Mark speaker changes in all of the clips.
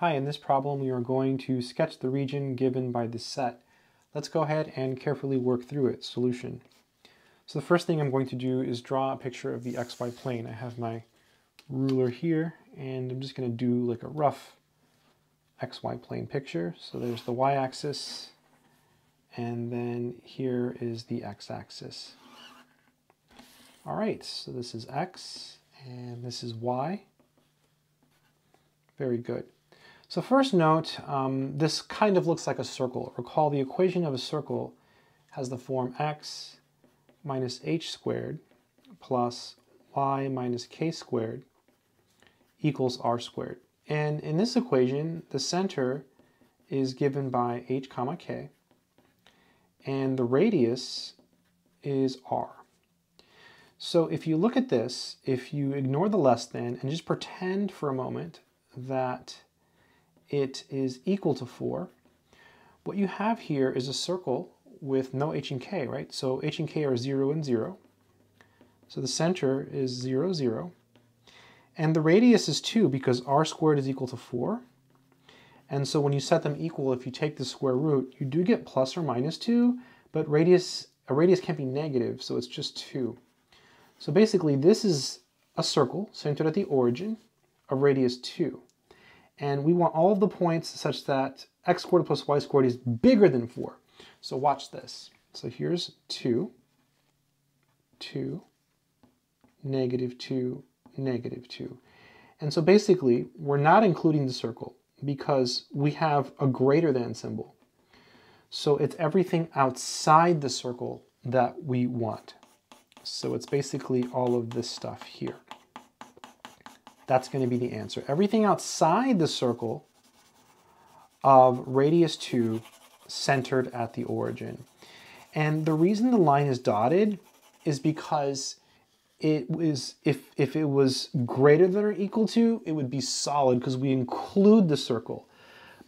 Speaker 1: Hi, in this problem we are going to sketch the region given by this set. Let's go ahead and carefully work through it. Solution. So the first thing I'm going to do is draw a picture of the xy plane. I have my ruler here and I'm just going to do like a rough xy plane picture. So there's the y-axis and then here is the x-axis. All right, so this is x and this is y. Very good. So first note, um, this kind of looks like a circle. Recall the equation of a circle has the form x minus h squared plus y minus k squared equals r squared. And in this equation, the center is given by h comma k, and the radius is r. So if you look at this, if you ignore the less than and just pretend for a moment that it is equal to 4, what you have here is a circle with no h and k, right? So h and k are 0 and 0. So the center is 0, 0. And the radius is 2 because r squared is equal to 4. And so when you set them equal, if you take the square root, you do get plus or minus 2, but radius a radius can't be negative, so it's just 2. So basically, this is a circle centered at the origin of radius 2 and we want all of the points such that x squared plus y squared is bigger than 4. So watch this. So here's 2, 2, negative 2, negative 2. And so basically, we're not including the circle because we have a greater than symbol. So it's everything outside the circle that we want. So it's basically all of this stuff here. That's going to be the answer. Everything outside the circle of radius 2 centered at the origin. And the reason the line is dotted is because it was if if it was greater than or equal to, it would be solid because we include the circle.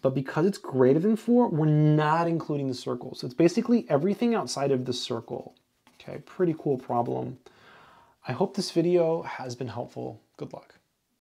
Speaker 1: But because it's greater than 4, we're not including the circle. So it's basically everything outside of the circle. Okay, pretty cool problem. I hope this video has been helpful. Good luck.